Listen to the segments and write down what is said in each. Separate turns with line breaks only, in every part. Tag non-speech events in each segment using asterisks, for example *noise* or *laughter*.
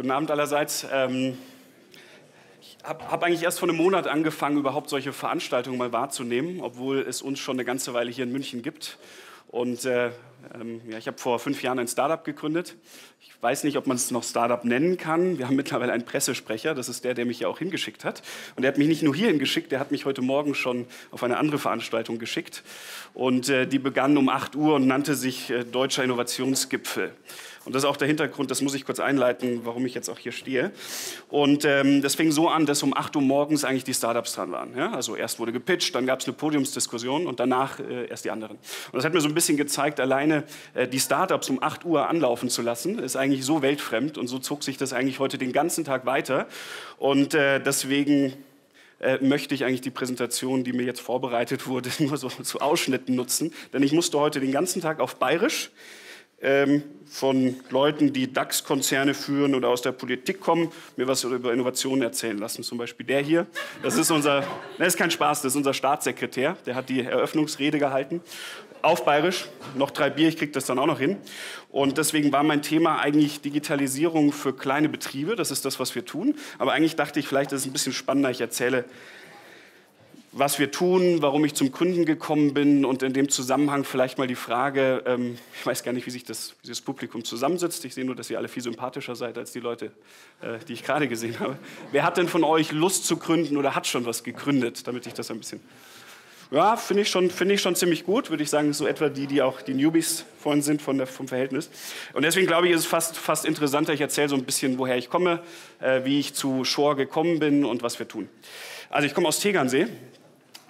Guten Abend allerseits. Ähm, ich habe hab eigentlich erst vor einem Monat angefangen, überhaupt solche Veranstaltungen mal wahrzunehmen, obwohl es uns schon eine ganze Weile hier in München gibt. Und äh, ähm, ja, ich habe vor fünf Jahren ein Startup gegründet. Ich weiß nicht, ob man es noch Startup nennen kann. Wir haben mittlerweile einen Pressesprecher, das ist der, der mich ja auch hingeschickt hat. Und der hat mich nicht nur hierhin geschickt, der hat mich heute Morgen schon auf eine andere Veranstaltung geschickt. Und äh, die begann um 8 Uhr und nannte sich äh, Deutscher Innovationsgipfel. Und das ist auch der Hintergrund, das muss ich kurz einleiten, warum ich jetzt auch hier stehe. Und ähm, das fing so an, dass um 8 Uhr morgens eigentlich die Startups dran waren. Ja? Also erst wurde gepitcht, dann gab es eine Podiumsdiskussion und danach äh, erst die anderen. Und das hat mir so ein bisschen gezeigt, alleine äh, die Startups um 8 Uhr anlaufen zu lassen, ist eigentlich so weltfremd und so zog sich das eigentlich heute den ganzen Tag weiter. Und äh, deswegen äh, möchte ich eigentlich die Präsentation, die mir jetzt vorbereitet wurde, *laughs* nur so zu Ausschnitten nutzen. Denn ich musste heute den ganzen Tag auf Bayerisch ähm, von Leuten, die DAX-Konzerne führen oder aus der Politik kommen, mir was über Innovationen erzählen lassen. Zum Beispiel der hier. Das ist unser, das ist kein Spaß, das ist unser Staatssekretär. Der hat die Eröffnungsrede gehalten. Auf Bayerisch, noch drei Bier, ich kriege das dann auch noch hin. Und deswegen war mein Thema eigentlich Digitalisierung für kleine Betriebe. Das ist das, was wir tun. Aber eigentlich dachte ich, vielleicht ist es ein bisschen spannender. Ich erzähle was wir tun, warum ich zum Kunden gekommen bin und in dem Zusammenhang vielleicht mal die Frage, ähm, ich weiß gar nicht, wie sich das, wie das Publikum zusammensitzt, ich sehe nur, dass ihr alle viel sympathischer seid als die Leute, äh, die ich gerade gesehen habe. Wer hat denn von euch Lust zu gründen oder hat schon was gegründet, damit ich das ein bisschen... Ja, finde ich, schon, find ich schon ziemlich gut, würde ich sagen, so etwa die, die auch die Newbies vorhin sind von der, vom Verhältnis. Und deswegen glaube ich, ist es fast, fast interessanter, ich erzähle so ein bisschen, woher ich komme, äh, wie ich zu Shore gekommen bin und was wir tun. Also ich komme aus Tegernsee,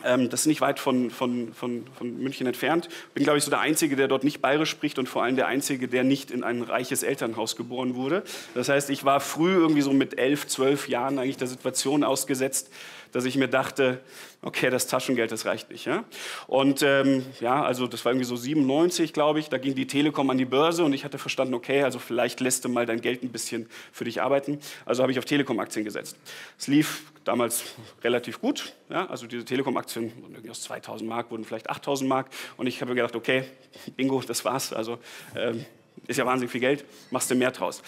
das ist nicht weit von, von, von, von München entfernt. Bin, glaube ich, so der Einzige, der dort nicht bayerisch spricht und vor allem der Einzige, der nicht in ein reiches Elternhaus geboren wurde. Das heißt, ich war früh irgendwie so mit elf, zwölf Jahren eigentlich der Situation ausgesetzt, dass ich mir dachte, okay, das Taschengeld, das reicht nicht. Ja? Und ähm, ja, also das war irgendwie so 97, glaube ich, da ging die Telekom an die Börse und ich hatte verstanden, okay, also vielleicht lässt du mal dein Geld ein bisschen für dich arbeiten. Also habe ich auf Telekom-Aktien gesetzt. Es lief damals relativ gut, ja? also diese Telekom-Aktien aus 2000 Mark wurden vielleicht 8000 Mark und ich habe mir gedacht, okay, bingo, das war's, also ähm, ist ja wahnsinnig viel Geld, machst du mehr draus.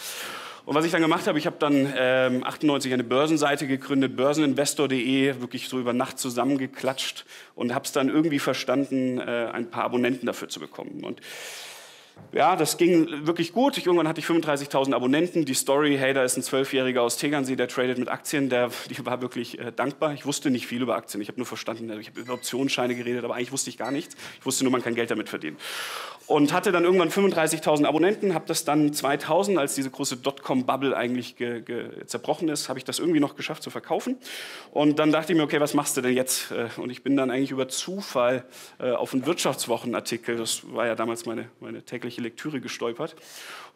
Und was ich dann gemacht habe, ich habe dann ähm, 98 eine Börsenseite gegründet, börseninvestor.de, wirklich so über Nacht zusammengeklatscht und habe es dann irgendwie verstanden, äh, ein paar Abonnenten dafür zu bekommen. Und ja, das ging wirklich gut. Ich, irgendwann hatte ich 35.000 Abonnenten. Die Story, hey, da ist ein Zwölfjähriger aus Tegernsee, der tradet mit Aktien, der, die war wirklich äh, dankbar. Ich wusste nicht viel über Aktien. Ich habe nur verstanden, ich habe über Optionsscheine geredet, aber eigentlich wusste ich gar nichts. Ich wusste nur, man kann Geld damit verdienen. Und hatte dann irgendwann 35.000 Abonnenten, habe das dann 2000, als diese große Dotcom-Bubble eigentlich zerbrochen ist, habe ich das irgendwie noch geschafft zu verkaufen. Und dann dachte ich mir, okay, was machst du denn jetzt? Äh, und ich bin dann eigentlich über Zufall äh, auf einen Wirtschaftswochenartikel, das war ja damals meine, meine tägliche Lektüre gestolpert.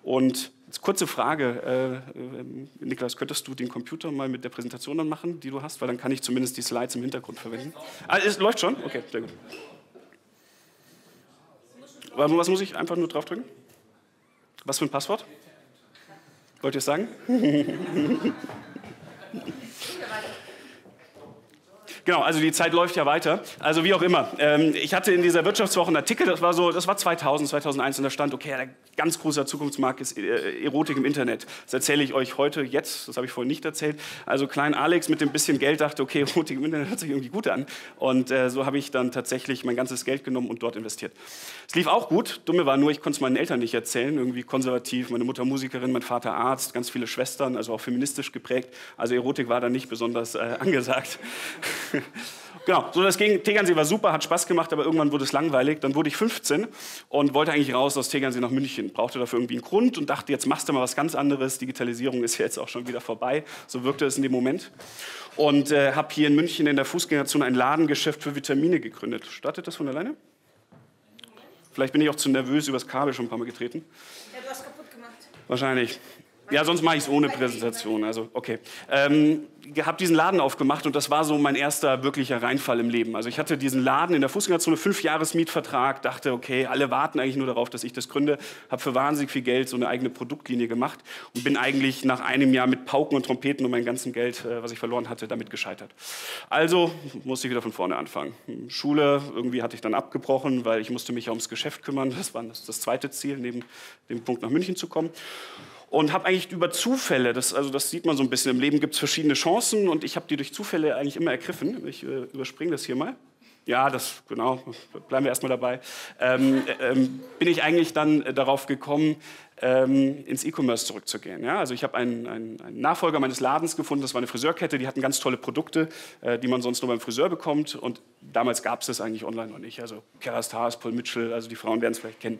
Und kurze Frage, äh, äh, Niklas, könntest du den Computer mal mit der Präsentation dann machen, die du hast? Weil dann kann ich zumindest die Slides im Hintergrund verwenden. Ah, es läuft schon? Okay, sehr gut. Was muss ich einfach nur draufdrücken? Was für ein Passwort? Wollt ihr es sagen? *laughs* Genau, also die Zeit läuft ja weiter. Also wie auch immer. Ähm, ich hatte in dieser Wirtschaftswoche einen Artikel, das war so, das war 2000, 2001 und da stand, okay, der ganz große Zukunftsmarkt ist äh, Erotik im Internet. Das erzähle ich euch heute jetzt, das habe ich vorhin nicht erzählt. Also klein Alex mit dem bisschen Geld dachte, okay, *laughs* Erotik im Internet hört sich irgendwie gut an. Und äh, so habe ich dann tatsächlich mein ganzes Geld genommen und dort investiert. Es lief auch gut. Dumme war nur, ich konnte es meinen Eltern nicht erzählen. Irgendwie konservativ, meine Mutter Musikerin, mein Vater Arzt, ganz viele Schwestern, also auch feministisch geprägt. Also Erotik war da nicht besonders äh, *laughs* angesagt. *laughs* genau, so das ging. Tegernsee war super, hat Spaß gemacht, aber irgendwann wurde es langweilig. Dann wurde ich 15 und wollte eigentlich raus aus Tegernsee nach München. Brauchte dafür irgendwie einen Grund und dachte, jetzt machst du mal was ganz anderes. Digitalisierung ist ja *laughs* jetzt auch schon wieder vorbei. So wirkte es in dem Moment. Und äh, habe hier in München in der Fußgängerzone ein Ladengeschäft für Vitamine gegründet. Startet das von alleine? Vielleicht bin ich auch zu nervös übers Kabel schon ein paar Mal getreten. Ja, du hast kaputt gemacht. Wahrscheinlich. Ja, sonst mache ich es ohne Präsentation. Also, okay. Ähm, habe diesen Laden aufgemacht und das war so mein erster wirklicher Reinfall im Leben. Also ich hatte diesen Laden in der Fußgängerzone, fünf Jahres Mietvertrag, dachte, okay, alle warten eigentlich nur darauf, dass ich das gründe, habe für wahnsinnig viel Geld so eine eigene Produktlinie gemacht und bin eigentlich nach einem Jahr mit Pauken und Trompeten und meinem ganzen Geld, äh, was ich verloren hatte, damit gescheitert. Also musste ich wieder von vorne anfangen. Schule irgendwie hatte ich dann abgebrochen, weil ich musste mich ja ums Geschäft kümmern. Das war das zweite Ziel, neben dem Punkt nach München zu kommen. Und habe eigentlich über Zufälle, das, also das sieht man so ein bisschen, im Leben gibt es verschiedene Chancen und ich habe die durch Zufälle eigentlich immer ergriffen. Ich äh, überspringe das hier mal. Ja, das, genau, bleiben wir erstmal dabei. Ähm, ähm, bin ich eigentlich dann darauf gekommen, ähm, ins E-Commerce zurückzugehen. Ja? Also ich habe einen, einen, einen, Nachfolger meines Ladens gefunden, das war eine Friseurkette, die hatten ganz tolle Produkte, äh, die man sonst nur beim Friseur bekommt und damals gab es das eigentlich online noch nicht. Also Kerastars, Paul Mitchell, also die Frauen werden es vielleicht kennen.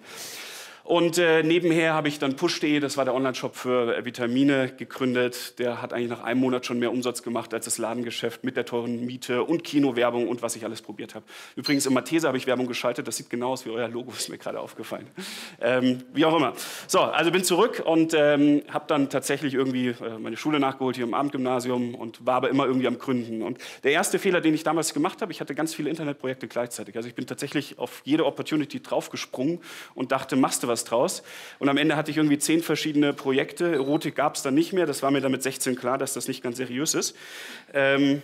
Und äh, nebenher habe ich dann Push.de, das war der Online-Shop für Vitamine, gegründet. Der hat eigentlich nach einem Monat schon mehr Umsatz gemacht als das Ladengeschäft mit der teuren Miete und Kinowerbung und was ich alles probiert habe. Übrigens im Mathese habe ich Werbung geschaltet, das sieht genau aus wie euer Logo, *laughs* ist mir gerade aufgefallen. Ähm, wie auch immer. So, also bin zurück und ähm, habe dann tatsächlich irgendwie äh, meine Schule nachgeholt hier im Abendgymnasium und war aber immer irgendwie am Gründen. Und der erste Fehler, den ich damals gemacht habe, ich hatte ganz viele Internetprojekte gleichzeitig. Also ich bin tatsächlich auf jede Opportunity draufgesprungen und dachte, machst du was was draus. Und am Ende hatte ich irgendwie zehn verschiedene Projekte. Erotik gab es dann nicht mehr. Das war mir dann mit 16 klar, dass das nicht ganz seriös ist. Ähm,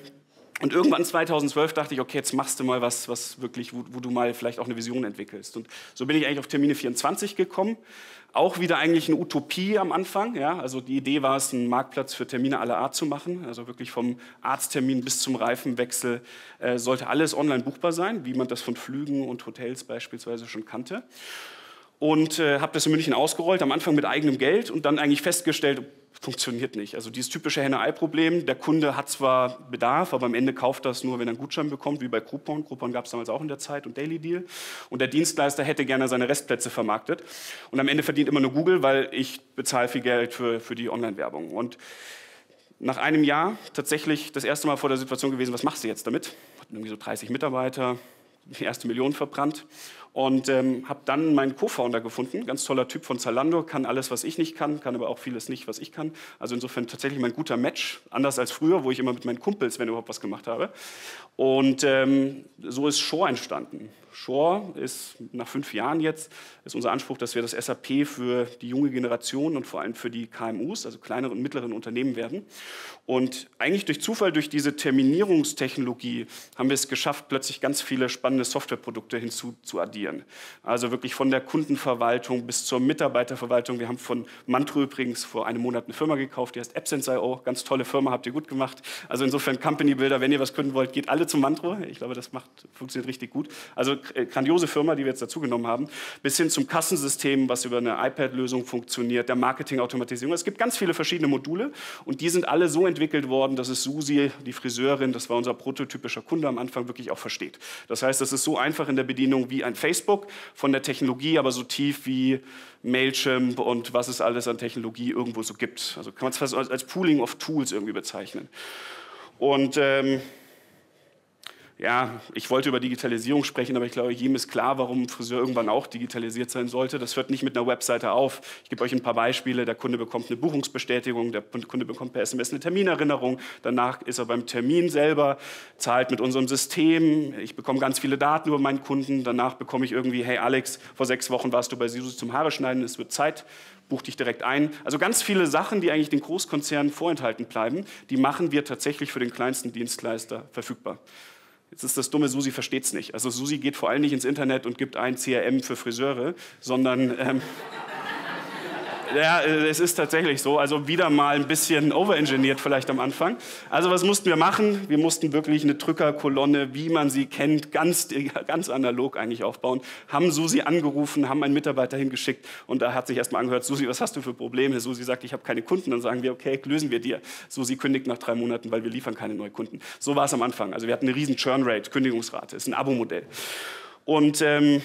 und irgendwann 2012 dachte ich, okay, jetzt machst du mal was, was wirklich, wo, wo, du mal vielleicht auch eine Vision entwickelst. Und so bin ich eigentlich auf Termine 24 gekommen. Auch wieder eigentlich eine Utopie am Anfang. Ja? Also die Idee war es, einen Marktplatz für Termine aller Art zu machen. Also wirklich vom Arzttermin bis zum Reifenwechsel äh, sollte alles online buchbar sein, wie man das von Flügen und Hotels beispielsweise schon kannte und äh, habe das in München ausgerollt, am Anfang mit eigenem Geld und dann eigentlich festgestellt, funktioniert nicht. Also dieses typische Henne-Ei-Problem, der Kunde hat zwar Bedarf, aber am Ende kauft das nur, wenn er einen Gutschein bekommt, wie bei Groupon. Groupon gab es damals auch in der Zeit und Daily Deal. Und der Dienstleister hätte gerne seine Restplätze vermarktet. Und am Ende verdient immer nur Google, weil ich bezahle viel Geld für, für die Online-Werbung. Und nach einem Jahr tatsächlich das erste Mal vor der Situation gewesen, was machst du jetzt damit? Hatten irgendwie so 30 Mitarbeiter, die erste Million verbrannt und ähm, habe dann meinen Co-Founder gefunden, ganz toller Typ von Zalando, kann alles, was ich nicht kann, kann aber auch vieles nicht, was ich kann. Also insofern tatsächlich mein guter Match, anders als früher, wo ich immer mit meinen Kumpels, wenn überhaupt was gemacht habe. Und ähm, so ist Shore entstanden. Shore ist nach fünf Jahren jetzt, ist unser Anspruch, dass wir das SAP für die junge Generation und vor allem für die KMUs, also kleinere und mittleren Unternehmen werden. Und eigentlich durch Zufall, durch diese Terminierungstechnologie haben wir es geschafft, plötzlich ganz viele spannende Softwareprodukte hinzuzuaddieren. Also wirklich von der Kundenverwaltung bis zur Mitarbeiterverwaltung. Wir haben von Mantro übrigens vor einem Monat eine Firma gekauft, die heißt AppSense.io. Ganz tolle Firma, habt ihr gut gemacht. Also insofern Company Builder, wenn ihr was gründen wollt, geht alle zum Mantro. Ich glaube, das macht, funktioniert richtig gut. Also äh, grandiose Firma, die wir jetzt dazugenommen haben, bis hin zum Kassensystem, was über eine iPad-Lösung funktioniert, der Marketing-Automatisierung. Es gibt ganz viele verschiedene Module und die sind alle so entwickelt worden, dass es Susi, die Friseurin, das war unser prototypischer Kunde am Anfang, wirklich auch versteht. Das heißt, es ist so einfach in der Bedienung wie ein Facebook, von der Technologie aber so tief wie Mailchimp und was es alles an Technologie irgendwo so gibt. Also kann man es als Pooling of Tools irgendwie bezeichnen. Und ähm, ja, ich wollte über Digitalisierung sprechen, aber ich glaube, jedem ist klar, warum ein Friseur irgendwann auch digitalisiert sein sollte. Das hört nicht mit einer Webseite auf. Ich gebe euch ein paar Beispiele. Der Kunde bekommt eine Buchungsbestätigung, der Kunde bekommt per SMS eine Terminerinnerung, danach ist er beim Termin selber, zahlt mit unserem System, ich bekomme ganz viele Daten über meinen Kunden, danach bekomme ich irgendwie, hey Alex, vor sechs Wochen warst du bei Sisus zum Haare schneiden, es wird Zeit, buch dich direkt ein. Also ganz viele Sachen, die eigentlich den Großkonzernen vorenthalten bleiben, die machen wir tatsächlich für den kleinsten Dienstleister verfügbar. Jetzt ist das dumme, Susi versteht es nicht. Also Susi geht vor allem nicht ins Internet und gibt ein CRM für Friseure, sondern ähm, ja, äh, es ist tatsächlich so. Also wieder mal ein bisschen overengineert vielleicht am Anfang. Also was mussten wir machen? Wir mussten wirklich eine Drückerkolonne, wie man sie kennt, ganz, *laughs* ganz analog eigentlich aufbauen. Haben Susi angerufen, haben einen Mitarbeiter hingeschickt und da hat sich erstmal angehört, Susi, was hast du für Probleme? Susi sagt, ich habe keine Kunden. Dann sagen wir, okay, lösen wir dir. Susi kündigt nach drei Monaten, weil wir liefern keine neuen Kunden. So war es am Anfang. Also wir hatten eine riesen Churn-Rate, Kündigungsrate. Ist ein Abo-Modell. Und ähm,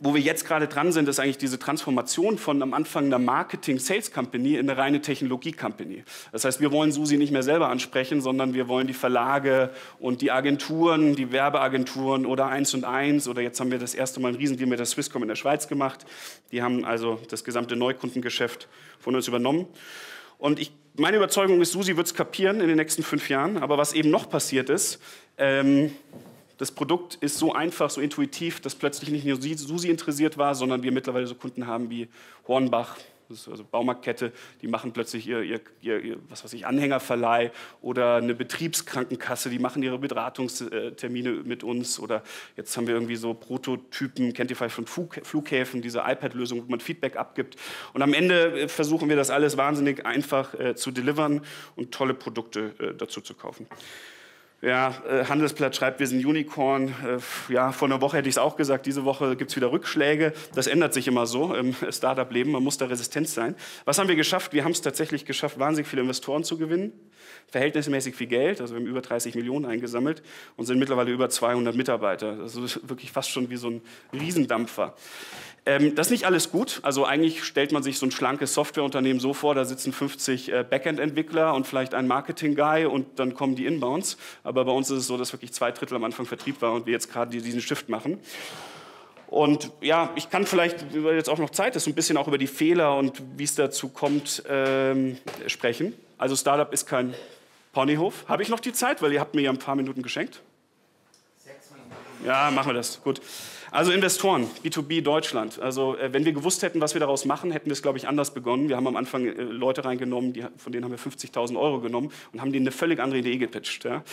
wo wir jetzt gerade dran sind, ist eigentlich diese Transformation von am Anfang einer Marketing-Sales-Company in eine reine Technologie-Company. Das heißt, wir wollen Susi nicht mehr selber ansprechen, sondern wir wollen die Verlage und die Agenturen, die Werbeagenturen oder eins und eins oder jetzt haben wir das erste Mal einen Riesendeal mit der Swisscom in der Schweiz gemacht. Die haben also das gesamte Neukundengeschäft von uns übernommen. Und ich, meine Überzeugung ist, Susi wird es kapieren in den nächsten fünf Jahren. Aber was eben noch passiert ist, ähm, das Produkt ist so einfach, so intuitiv, dass plötzlich nicht nur Susi interessiert war, sondern wir mittlerweile so Kunden haben wie Hornbach, also Baumarktkette, die machen plötzlich ihr, ihr, ihr, was weiß ich, Anhängerverleih oder eine Betriebskrankenkasse, die machen ihre Beratungstermine mit uns oder jetzt haben wir irgendwie so Prototypen, kennt ihr vielleicht von Flughäfen, diese iPad-Lösung, wo man Feedback abgibt. Und am Ende äh, versuchen wir das alles wahnsinnig einfach äh, zu delivern und tolle Produkte äh, dazu zu kaufen. Ja, äh, Handelsblatt schreibt, wir sind Unicorn. Äh, ja, vor einer Woche hätte ich es auch gesagt, diese Woche gibt es wieder Rückschläge. Das ändert sich immer so im Startup-Leben, man muss da resistent sein. Was haben wir geschafft? Wir haben es tatsächlich geschafft, wahnsinnig viele Investoren zu gewinnen, verhältnismäßig viel Geld, also wir haben über 30 Millionen eingesammelt und sind mittlerweile über 200 Mitarbeiter. Das ist wirklich fast schon wie so ein Riesendampfer. Ähm, das ist nicht alles gut. Also eigentlich stellt man sich so ein schlankes Softwareunternehmen so vor, da sitzen 50 äh, Backend-Entwickler und vielleicht ein Marketing-Guy und dann kommen die Inbounds. Aber bei uns ist es so, dass wirklich zwei Drittel am Anfang Vertrieb war und wir jetzt gerade diesen Shift machen. Und ja, ich kann vielleicht, weil jetzt auch noch Zeit ist, ein bisschen auch über die Fehler und wie es dazu kommt, ähm, sprechen. Also Startup ist kein Ponyhof. Habe ich noch die Zeit? Weil ihr habt mir ja ein paar Minuten geschenkt. Ja, machen wir das. Gut. Also Investoren, B2B Deutschland. Also äh, wenn wir gewusst hätten, was wir daraus machen, hätten wir es, glaube ich, anders begonnen. Wir haben am Anfang äh, Leute reingenommen, die, von denen haben wir 50.000 Euro genommen und haben denen eine völlig andere Idee gepitcht. Ja.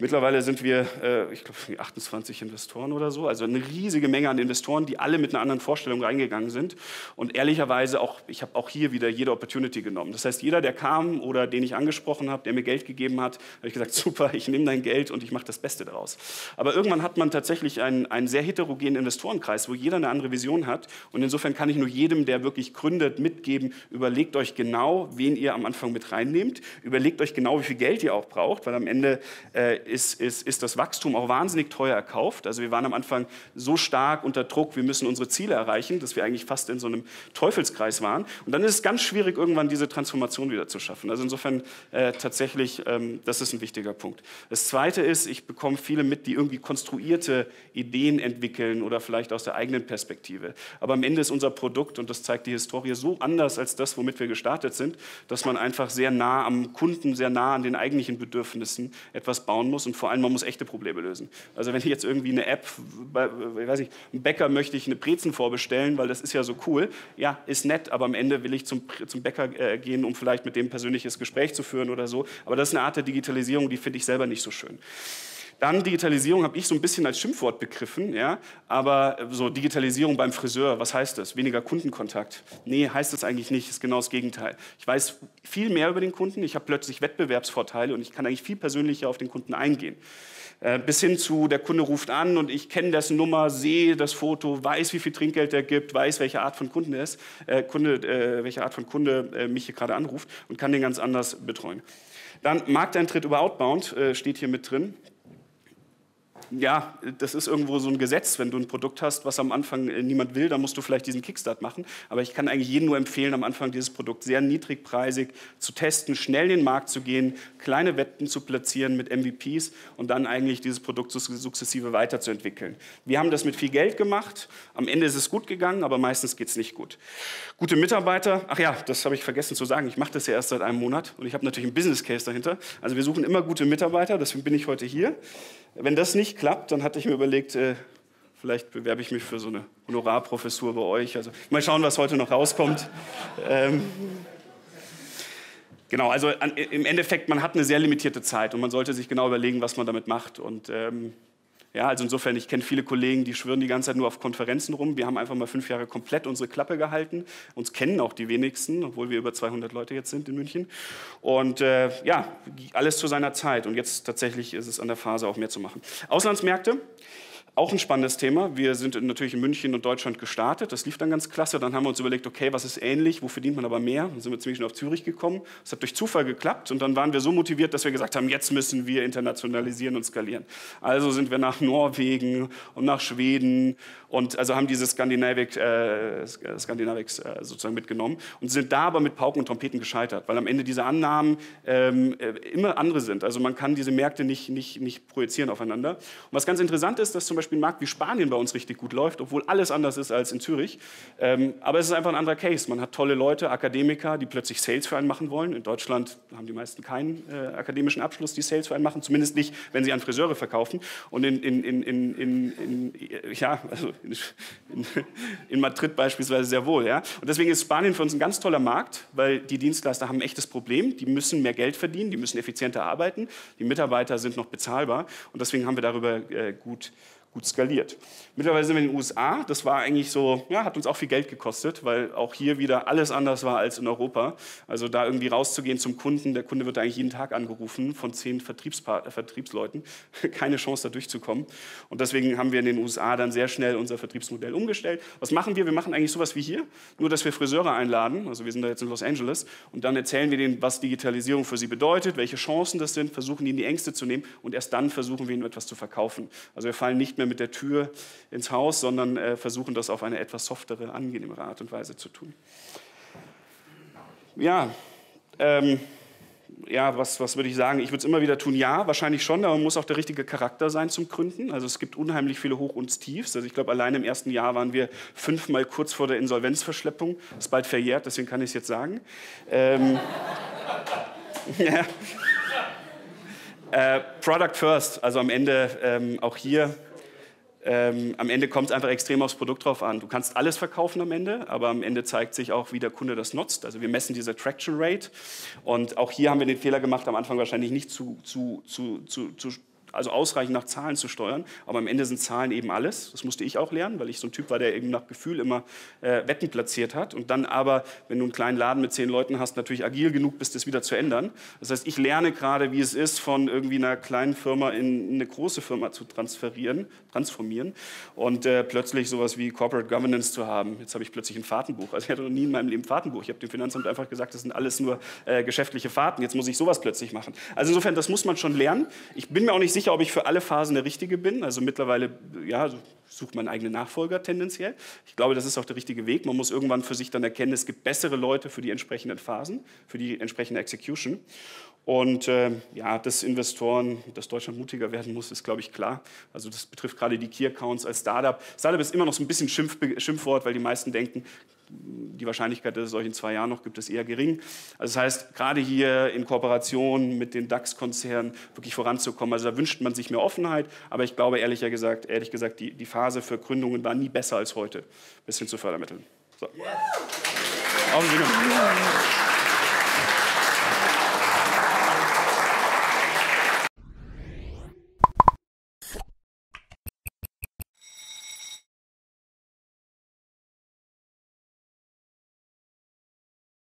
Mittlerweile sind wir, äh, ich glaube, 28 Investoren oder so. Also eine riesige Menge an Investoren, die alle mit einer anderen Vorstellung reingegangen sind. Und ehrlicherweise auch, ich habe auch hier wieder jede Opportunity genommen. Das heißt, jeder, der kam oder den ich angesprochen habe, der mir Geld gegeben hat, habe ich gesagt, *laughs* super, ich nehme dein Geld und ich mache das Beste daraus. Aber irgendwann hat man tatsächlich einen, einen sehr heterogenen Investorenkreis, wo jeder eine andere Vision hat. Und insofern kann ich nur jedem, der wirklich gründet, mitgeben, überlegt euch genau, wen ihr am Anfang mit reinnehmt. Überlegt euch genau, wie viel Geld ihr auch braucht, weil am Ende äh, ist, ist, ist das Wachstum auch wahnsinnig teuer erkauft. Also wir waren am Anfang so stark unter Druck, wir müssen unsere Ziele erreichen, dass wir eigentlich fast in so einem Teufelskreis waren. Und dann ist es ganz schwierig, irgendwann diese Transformation wieder zu schaffen. Also insofern äh, tatsächlich, ähm, das ist ein wichtiger Punkt. Das Zweite ist, ich bekomme viele mit, die irgendwie konstruierte Ideen entwickeln oder vielleicht aus der eigenen Perspektive. Aber am Ende ist unser Produkt, und das zeigt die Historie, so anders als das, womit wir gestartet sind, dass man einfach sehr nah am Kunden, sehr nah an den eigentlichen Bedürfnissen etwas bauen muss und vor allem man muss echte Probleme lösen. Also wenn ich jetzt irgendwie eine App, weiß ich, ein Bäcker möchte ich eine Brezen vorbestellen, weil das ist ja so cool, ja, ist nett, aber am Ende will ich zum, zum Bäcker äh, gehen, um vielleicht mit dem persönliches Gespräch zu führen oder so. Aber das ist eine Art der Digitalisierung, die finde ich selber nicht so schön. Dann Digitalisierung habe ich so ein bisschen als Schimpfwort begriffen, ja, aber so Digitalisierung beim Friseur, was heißt das? Weniger Kundenkontakt? Nee, heißt das eigentlich nicht, ist genau das Gegenteil. Ich weiß viel mehr über den Kunden, ich habe plötzlich Wettbewerbsvorteile und ich kann eigentlich viel persönlicher auf den Kunden eingehen. Äh, bis hin zu, der Kunde ruft an und ich kenne dessen Nummer, sehe das Foto, weiß, wie viel Trinkgeld er gibt, weiß, welche Art von Kunde ist, äh, Kunde, äh, welche Art von Kunde äh, mich hier gerade anruft und kann den ganz anders betreuen. Dann Markteintritt über Outbound äh, steht hier mit drin ja, das ist irgendwo so ein Gesetz. Wenn du ein Produkt hast, was am Anfang äh, niemand will, dann musst du vielleicht diesen Kickstart machen. Aber ich kann eigentlich jedem nur empfehlen, am Anfang dieses Produkt sehr niedrigpreisig zu testen, schnell in den Markt zu gehen, kleine Wetten zu platzieren mit MVPs und dann eigentlich dieses Produkt sukzessive weiterzuentwickeln. Wir haben das mit viel Geld gemacht. Am Ende ist es gut gegangen, aber meistens geht es nicht gut. Gute Mitarbeiter, ach ja, das habe ich vergessen zu sagen. Ich mache das ja erst seit einem Monat und ich habe natürlich einen Business Case dahinter. Also wir suchen immer gute Mitarbeiter, deswegen bin ich heute hier. Wenn das nicht klappt, dann hatte ich mir überlegt, äh, vielleicht bewerbe ich mich für so eine Honorarprofessur bei euch. Also mal schauen, was heute noch rauskommt. ähm, genau, also an, im Endeffekt, man hat eine sehr limitierte Zeit und man sollte sich genau überlegen, was man damit macht. Und ähm, ja, also insofern, ich kenne viele Kollegen, die schwören die ganze Zeit nur auf Konferenzen rum. Wir haben einfach mal fünf Jahre komplett unsere Klappe gehalten. Uns kennen auch die wenigsten, obwohl wir über 200 Leute jetzt sind in München. Und äh, ja, alles zu seiner Zeit. Und jetzt tatsächlich ist es an der Phase, auch mehr zu machen. Auslandsmärkte. Auch ein spannendes Thema. Wir sind natürlich in München und Deutschland gestartet. Das lief dann ganz klasse. Dann haben wir uns überlegt, okay, was ist ähnlich, wo verdient man aber mehr? Dann sind wir ziemlich schnell auf Zürich gekommen. Das hat durch Zufall geklappt und dann waren wir so motiviert, dass wir gesagt haben, jetzt müssen wir internationalisieren und skalieren. Also sind wir nach Norwegen und nach Schweden und also haben diese Skandinavik, äh, Skandinavics äh, sozusagen mitgenommen und sind da aber mit Pauken und Trompeten gescheitert, weil am Ende diese Annahmen ähm, äh, immer andere sind. Also man kann diese Märkte nicht, nicht, nicht projizieren aufeinander. Und was ganz interessant ist, dass zum Beispiel ein Markt wie Spanien bei uns richtig gut läuft, obwohl alles anders ist als in Zürich. Ähm, aber es ist einfach ein anderer Case. Man hat tolle Leute, Akademiker, die plötzlich Sales für einen machen wollen. In Deutschland haben die meisten keinen äh, akademischen Abschluss, die Sales für einen machen, zumindest nicht, wenn sie an Friseure verkaufen. Und in, in, in, in ja, also in, Madrid beispielsweise sehr wohl. Ja? Und deswegen ist Spanien für uns ein ganz toller Markt, weil die Dienstleister haben ein echtes Problem. Die müssen mehr Geld verdienen, die müssen effizienter arbeiten, die Mitarbeiter sind noch bezahlbar. Und deswegen haben wir darüber äh, gut gut skaliert. Mittlerweile sind wir in den USA. Das war eigentlich so, ja, hat uns auch viel Geld gekostet, weil auch hier wieder alles anders war als in Europa. Also da irgendwie rauszugehen zum Kunden, der Kunde wird eigentlich jeden Tag angerufen von zehn Vertriebspa Vertriebsleuten. *laughs* Keine Chance, da durchzukommen. Und deswegen haben wir in den USA dann sehr schnell unser Vertriebsmodell umgestellt. Was machen wir? Wir machen eigentlich sowas wie hier, nur dass wir Friseure einladen. Also wir sind da jetzt in Los Angeles und dann erzählen wir denen, was Digitalisierung für sie bedeutet, welche Chancen das sind, versuchen ihnen die Ängste zu nehmen und erst dann versuchen wir ihnen etwas zu verkaufen. Also wir fallen nicht mehr mehr mit der Tür ins Haus, sondern äh, versuchen das auf eine etwas softere, angenehmere Art und Weise zu tun. Ja, ähm, ja, was, was würde ich sagen? Ich würde es immer wieder tun, ja, wahrscheinlich schon, aber man muss auch der richtige Charakter sein zum Gründen. Also es gibt unheimlich viele Hoch- und Tiefs. Also ich glaube, allein im ersten Jahr waren wir fünfmal kurz vor der Insolvenzverschleppung. Ist bald verjährt, deswegen kann ich es jetzt sagen. Ähm, *laughs* ja. äh, Product First, also am Ende ähm, auch hier ähm, am Ende kommt es einfach extrem aufs Produkt drauf an. Du kannst alles verkaufen am Ende, aber am Ende zeigt sich auch, wie der Kunde das nutzt. Also wir messen diese Traction Rate und auch hier haben wir den Fehler gemacht, am Anfang wahrscheinlich nicht zu, zu, zu, zu, zu also ausreichend nach Zahlen zu steuern. Aber am Ende sind Zahlen eben alles. Das musste ich auch lernen, weil ich so ein Typ war, der eben nach Gefühl immer äh, Wetten platziert hat. Und dann aber, wenn du einen kleinen Laden mit zehn Leuten hast, natürlich agil genug bist, das wieder zu ändern. Das heißt, ich lerne gerade, wie es ist, von irgendwie einer kleinen Firma in eine große Firma zu transferieren, transformieren und äh, plötzlich sowas wie Corporate Governance zu haben. Jetzt habe ich plötzlich ein Fahrtenbuch. Also ich hatte noch nie in meinem Leben Fahrtenbuch. Ich habe dem Finanzamt einfach gesagt, das sind alles nur äh, geschäftliche Fahrten. Jetzt muss ich sowas plötzlich machen. Also insofern, das muss man schon lernen. Ich bin mir auch nicht sicher, sicher, ob ich für alle Phasen der Richtige bin. Also mittlerweile ja, sucht man eigene Nachfolger tendenziell. Ich glaube, das ist auch der richtige Weg. Man muss irgendwann für sich dann erkennen, es gibt bessere Leute für die entsprechenden Phasen, für die entsprechende Execution. Und äh, ja, dass Investoren, dass Deutschland mutiger werden muss, ist, glaube ich, klar. Also das betrifft gerade die Key Accounts als Startup. Startup ist immer noch so ein bisschen Schimpf, Schimpfwort, weil die meisten denken, die Wahrscheinlichkeit, dass es euch in zwei Jahren noch gibt, ist eher gering. Also das heißt, gerade hier in Kooperation mit den DAX-Konzernen wirklich voranzukommen, also da wünscht man sich mehr Offenheit, aber ich glaube ehrlich gesagt, ehrlich gesagt die, die Phase für Gründungen war nie besser als heute, bis hin zu Fördermitteln. So. Yes.